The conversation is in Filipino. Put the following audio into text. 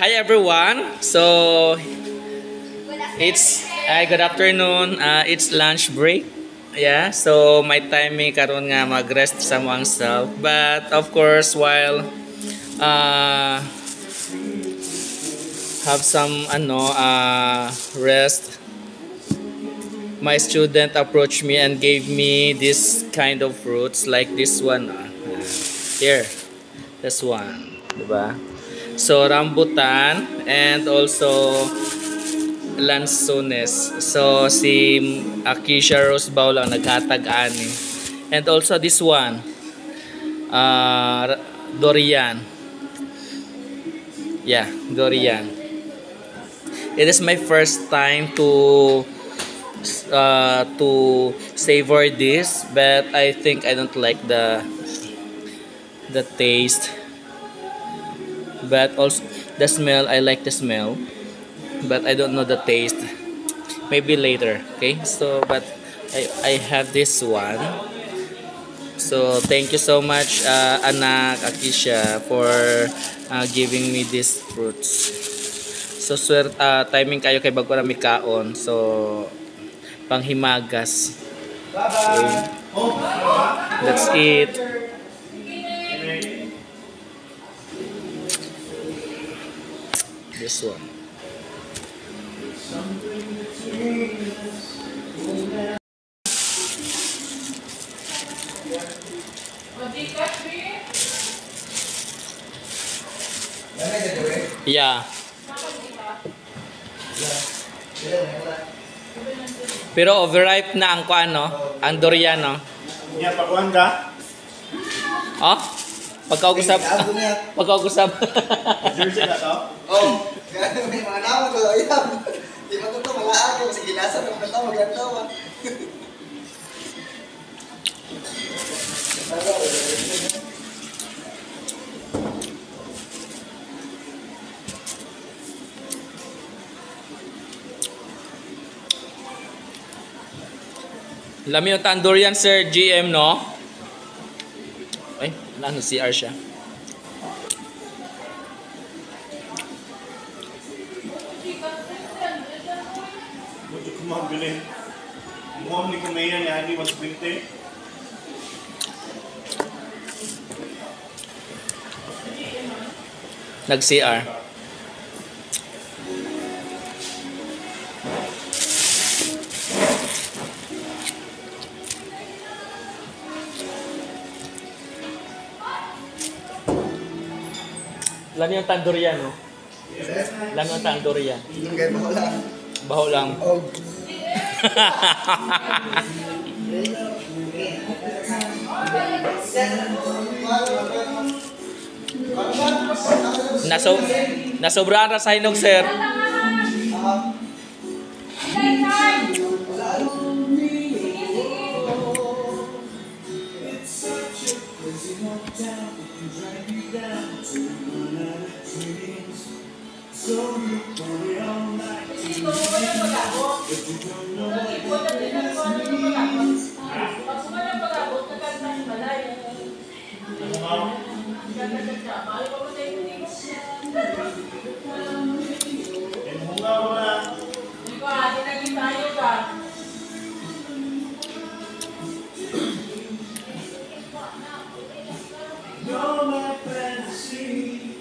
Hi everyone. So it's ay good afternoon. Uh, it's lunch break. Yeah, so my time may karon nga mag-rest sa mga self. But of course while uh, have some ano uh, rest my student approached me and gave me this kind of fruits like this one ah. here this one diba so rambutan and also lansones so si Akisha Rose Bao lang naghatag ani and also this one uh, durian yeah durian it is my first time to uh, to savor this but I think I don't like the the taste but also the smell I like the smell but I don't know the taste maybe later okay so but I, I have this one so thank you so much uh, anak Akisha for uh, giving me these fruits so swert uh, timing kayo kay bago na kaon so panghimagas. Okay. That's it. This one. Yeah. Pero overripe na ang kuan no, ang durian no. Niya, pakuhan ka? Oh? Pagkaugusap. Pagkaugusap. Jersey ka to? Oh, kaya may mga naman ko. Ayan. Di ba ito malaan ko. Sige, nasa ng mga maganda ba? Alam mo yung tandoorian sir GM no? Ay, wala no CR siya. Medyo kumabili. Mukhang ni Kumeya niya, hindi mas pinte. Nag CR. Alam mo yung tandoorian no? Alam mo yung tandoorian. Yung mo lang. Baho lang. Oh, Naso nasobrahan ra sa hinog sir. down, you drag me down to run out of dreams. So you party all night to me. If you don't know what happiness means, Ang mga You're my fantasy.